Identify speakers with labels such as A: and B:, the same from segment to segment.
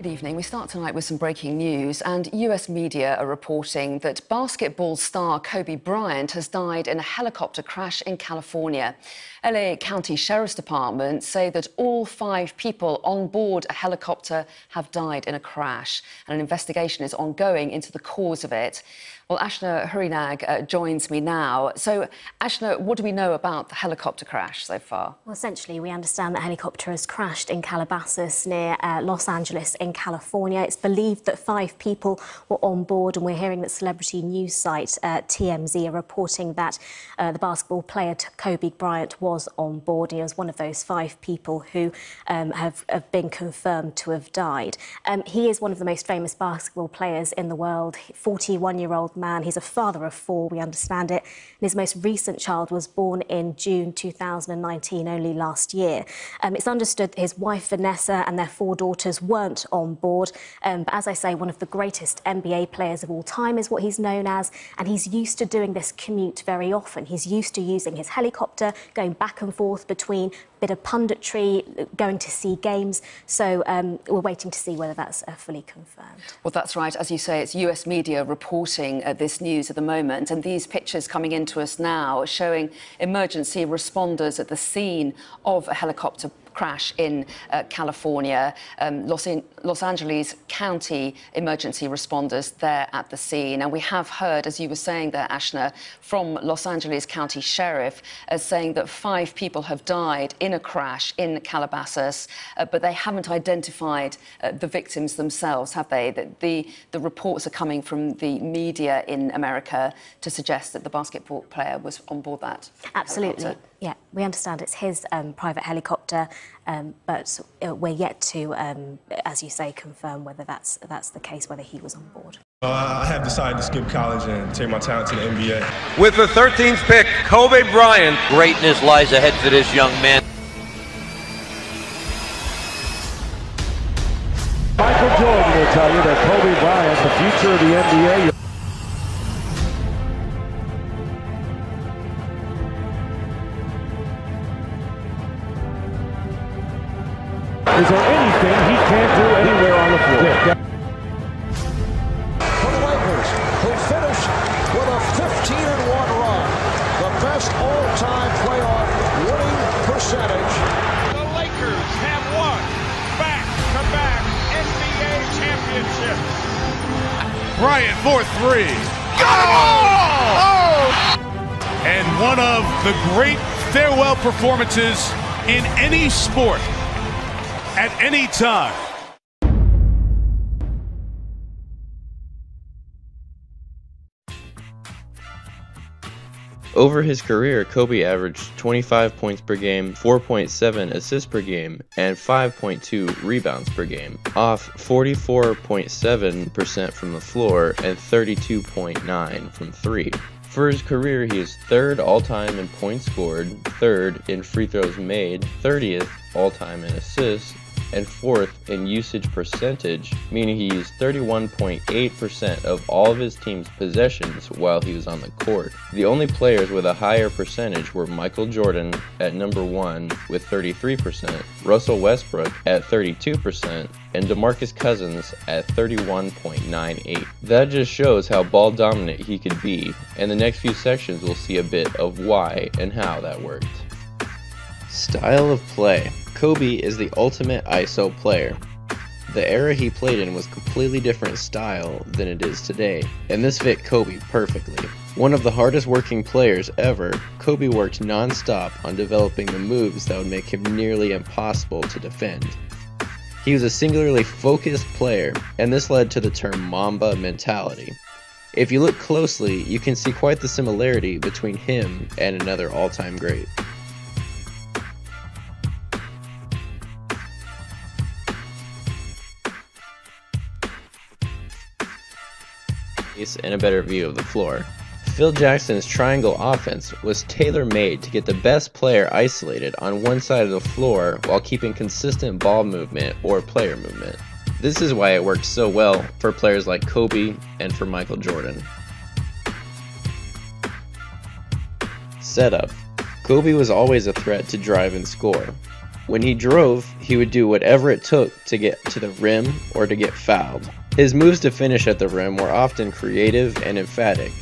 A: Good evening. We start tonight with some breaking news, and US media are reporting that basketball star Kobe Bryant has died in a helicopter crash in California. LA County Sheriff's Department say that all five people on board a helicopter have died in a crash, and an investigation is ongoing into the cause of it. Well, Ashna Hurinag uh, joins me now. So, Ashna, what do we know about the helicopter crash so far?
B: Well, essentially, we understand that the helicopter has crashed in Calabasas near uh, Los Angeles in California. It's believed that five people were on board, and we're hearing that celebrity news site uh, TMZ are reporting that uh, the basketball player Kobe Bryant was on board. He was one of those five people who um, have, have, been confirmed to have died. Um, he is one of the most famous basketball players in the world, 41 year old man. He's a father of four, we understand it. And his most recent child was born in June 2019, only last year. Um, it's understood that his wife Vanessa and their four daughters weren't on board. Um, but as I say, one of the greatest NBA players of all time is what he's known as. And he's used to doing this commute very often. He's used to using his helicopter, going back and forth between bit of punditry, going to see games. So um, we're waiting to see whether that's uh, fully confirmed.
A: Well, that's right. As you say, it's US media reporting uh, this news at the moment. And these pictures coming into us now showing emergency responders at the scene of a helicopter crash in uh, California. Um, Los, in, Los, Angeles County emergency responders there at the scene. And we have heard, as you were saying there, Ashna, from Los Angeles County Sheriff as saying that five people have died in a crash in Calabasas, uh, but they haven't identified uh, the victims themselves, have they? The, the, the reports are coming from the media in America to suggest that the basketball player was on board that.
B: Absolutely.
A: Helicopter.
B: Yeah, we understand it's his um, private helicopter, um, but uh, we're yet to, um, as you say, confirm whether that's that's the case, whether he was on board.
C: Uh, I have decided to skip college and take my talent to the NBA.
D: With the 13th pick, Kobe Bryant.
E: Greatness lies ahead for this young man.
F: Michael Jordan will tell you that Kobe Bryant, the future of the NBA. Is there anything he can't do anywhere on the floor? Yeah.
G: For the Lakers, who finished with a 15-1 run, the best all-time playoff winning percentage.
H: The Lakers have won back-to-back NBA championships.
I: Bryant for three. Got oh! oh! And one of the great farewell performances in any sport at any time.
J: Over his career, Kobe averaged 25 points per game, 4.7 assists per game, and 5.2 rebounds per game, off 44.7% from the floor and 32.9 from 3. For his career, he is third all time in points scored, third in free throws made, 30th all time in assists, and fourth in usage percentage, meaning he used 31.8% of all of his team's possessions while he was on the court. The only players with a higher percentage were Michael Jordan at number 1 with 33%, Russell Westbrook at 32%, and DeMarcus Cousins at 31.98. That just shows how ball dominant he could be, and the next few sections will see a bit of why and how that worked. Style of play Kobe is the ultimate ISO player. The era he played in was completely different style than it is today, and this fit Kobe perfectly. One of the hardest working players ever, Kobe worked non-stop on developing the moves that would make him nearly impossible to defend. He was a singularly focused player, and this led to the term Mamba mentality. If you look closely, you can see quite the similarity between him and another all-time great. And a better view of the floor. Phil Jackson's triangle offense was tailor made to get the best player isolated on one side of the floor while keeping consistent ball movement or player movement. This is why it worked so well for players like Kobe and for Michael Jordan. Setup Kobe was always a threat to drive and score. When he drove, he would do whatever it took to get to the rim or to get fouled. His moves to finish at the rim were often creative and emphatic.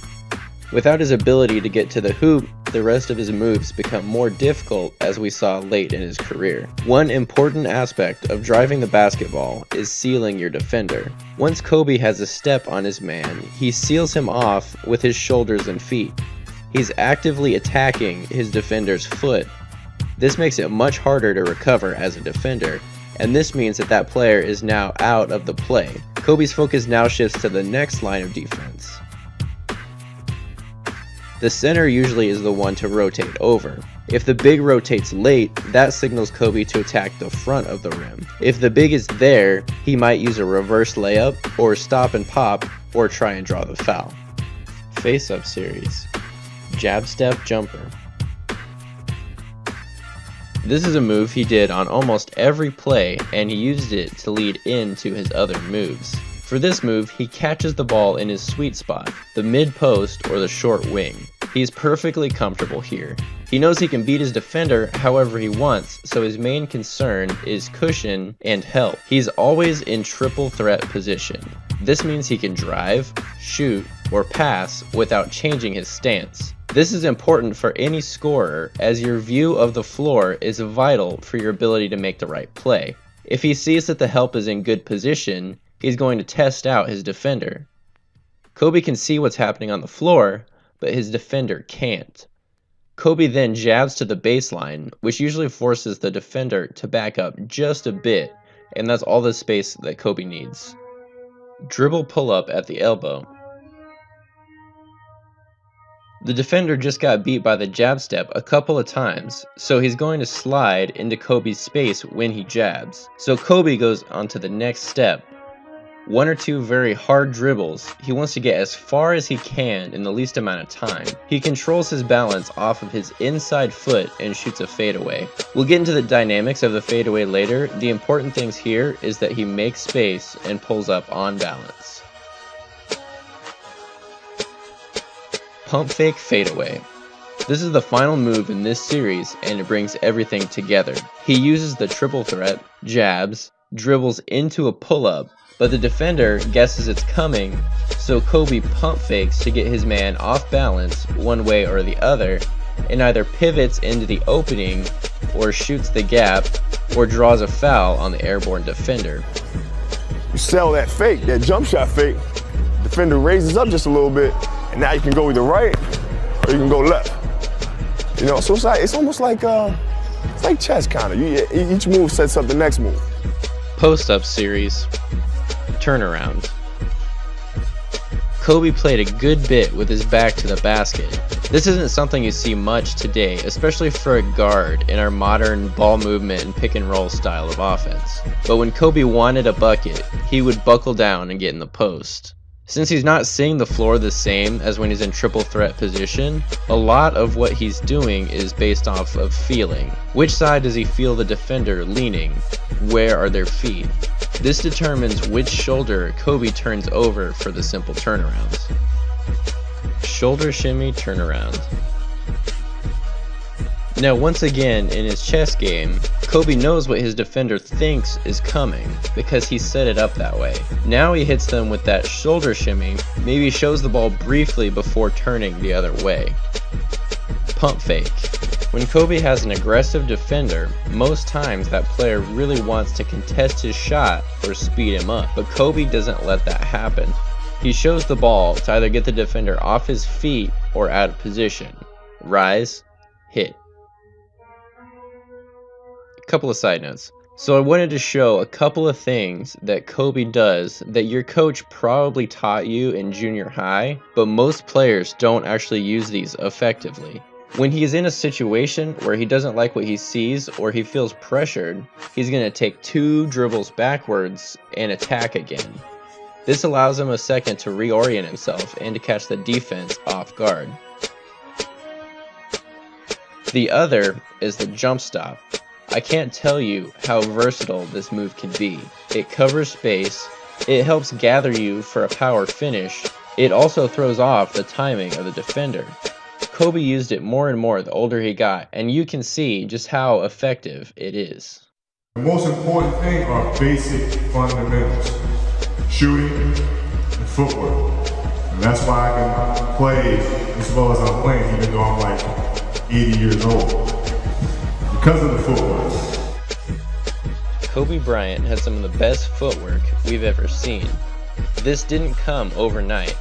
J: Without his ability to get to the hoop, the rest of his moves become more difficult as we saw late in his career. One important aspect of driving the basketball is sealing your defender. Once Kobe has a step on his man, he seals him off with his shoulders and feet. He's actively attacking his defender's foot. This makes it much harder to recover as a defender, and this means that that player is now out of the play. Kobe's focus now shifts to the next line of defense. The center usually is the one to rotate over. If the big rotates late, that signals Kobe to attack the front of the rim. If the big is there, he might use a reverse layup, or stop and pop, or try and draw the foul. Face Up Series Jab Step Jumper This is a move he did on almost every play and he used it to lead into his other moves. For this move, he catches the ball in his sweet spot, the mid post or the short wing. He's perfectly comfortable here. He knows he can beat his defender however he wants, so his main concern is cushion and help. He's always in triple threat position. This means he can drive, shoot, or pass without changing his stance. This is important for any scorer as your view of the floor is vital for your ability to make the right play. If he sees that the help is in good position, he's going to test out his defender. Kobe can see what's happening on the floor, but his defender can't. Kobe then jabs to the baseline, which usually forces the defender to back up just a bit, and that's all the space that Kobe needs. Dribble pull up at the elbow. The defender just got beat by the jab step a couple of times, so he's going to slide into Kobe's space when he jabs. So Kobe goes on to the next step, one or two very hard dribbles, he wants to get as far as he can in the least amount of time. He controls his balance off of his inside foot and shoots a fadeaway. We'll get into the dynamics of the fadeaway later, the important things here is that he makes space and pulls up on balance. Pump fake fadeaway. This is the final move in this series and it brings everything together. He uses the triple threat, jabs, dribbles into a pull-up, but the defender guesses it's coming, so Kobe pump fakes to get his man off balance one way or the other, and either pivots into the opening, or shoots the gap, or draws a foul on the airborne defender.
K: You sell that fake, that jump shot fake, defender raises up just a little bit, now you can go either right or you can go left. You know, so it's like it's almost like uh, it's like chess kind of. each move sets up the next move.
J: Post up series turnaround. Kobe played a good bit with his back to the basket. This isn't something you see much today, especially for a guard in our modern ball movement and pick and roll style of offense. But when Kobe wanted a bucket, he would buckle down and get in the post. Since he's not seeing the floor the same as when he's in triple threat position, a lot of what he's doing is based off of feeling. Which side does he feel the defender leaning? Where are their feet? This determines which shoulder Kobe turns over for the simple turnarounds. Shoulder shimmy turnaround. Now once again in his chess game, Kobe knows what his defender thinks is coming because he set it up that way. Now he hits them with that shoulder shimmy, maybe shows the ball briefly before turning the other way. Pump fake. When Kobe has an aggressive defender, most times that player really wants to contest his shot or speed him up, but Kobe doesn't let that happen. He shows the ball to either get the defender off his feet or out of position. Rise, hit couple of side notes. So I wanted to show a couple of things that Kobe does that your coach probably taught you in junior high, but most players don't actually use these effectively. When he is in a situation where he doesn't like what he sees or he feels pressured, he's going to take two dribbles backwards and attack again. This allows him a second to reorient himself and to catch the defense off guard. The other is the jump stop. I can't tell you how versatile this move can be. It covers space, it helps gather you for a power finish, it also throws off the timing of the defender. Kobe used it more and more the older he got, and you can see just how effective it is.
C: The most important thing are basic fundamentals. Shooting and footwork. And that's why I can play as well as I'm playing even though I'm like 80 years old. Because of the footwork.
J: Kobe Bryant had some of the best footwork we've ever seen. This didn't come overnight.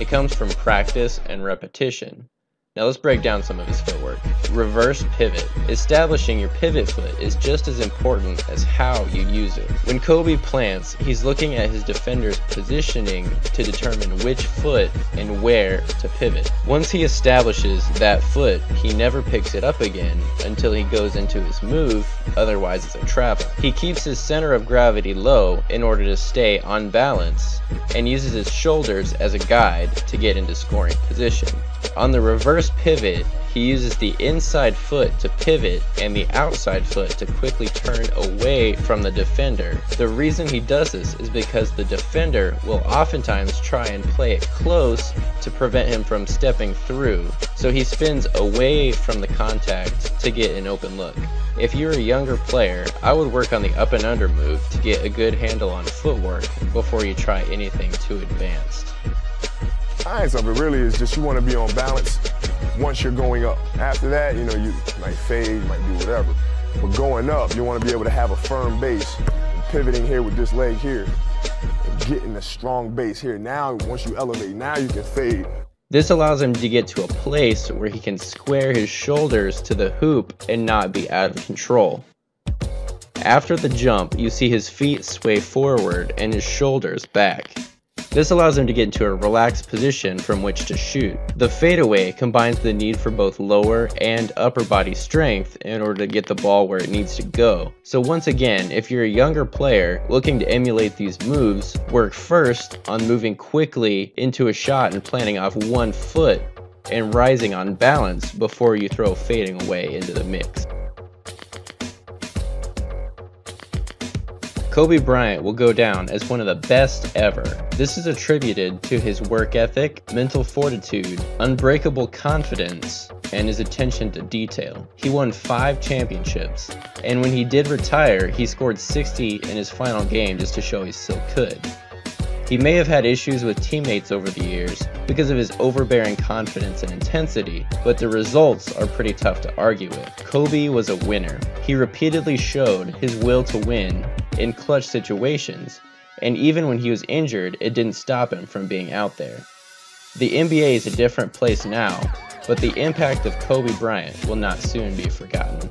J: It comes from practice and repetition. Now let's break down some of his footwork. Reverse pivot. Establishing your pivot foot is just as important as how you use it. When Kobe plants, he's looking at his defender's positioning to determine which foot and where to pivot. Once he establishes that foot, he never picks it up again until he goes into his move, otherwise it's a travel. He keeps his center of gravity low in order to stay on balance and uses his shoulders as a guide to get into scoring position. On the reverse pivot, he uses the inside foot to pivot and the outside foot to quickly turn away from the defender. The reason he does this is because the defender will oftentimes try and play it close to prevent him from stepping through, so he spins away from the contact to get an open look. If you're a younger player, I would work on the up and under move to get a good handle on footwork before you try anything too advanced.
K: Science of it really is just you want to be on balance once you're going up. After that, you know, you might fade, you might do whatever. But going up, you want to be able to have a firm base. And pivoting here with this leg here and getting a strong base here. Now, once you elevate, now you can fade.
J: This allows him to get to a place where he can square his shoulders to the hoop and not be out of control. After the jump, you see his feet sway forward and his shoulders back. This allows him to get into a relaxed position from which to shoot. The fadeaway combines the need for both lower and upper body strength in order to get the ball where it needs to go. So once again, if you're a younger player looking to emulate these moves, work first on moving quickly into a shot and planting off one foot and rising on balance before you throw fading away into the mix. Kobe Bryant will go down as one of the best ever. This is attributed to his work ethic, mental fortitude, unbreakable confidence, and his attention to detail. He won five championships, and when he did retire, he scored 60 in his final game just to show he still could. He may have had issues with teammates over the years because of his overbearing confidence and intensity, but the results are pretty tough to argue with. Kobe was a winner. He repeatedly showed his will to win in clutch situations, and even when he was injured, it didn't stop him from being out there. The NBA is a different place now, but the impact of Kobe Bryant will not soon be forgotten.